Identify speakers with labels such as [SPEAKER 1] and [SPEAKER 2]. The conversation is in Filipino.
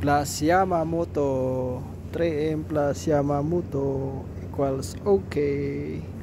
[SPEAKER 1] plus Yamamoto 3M plus Yamamoto equals okay.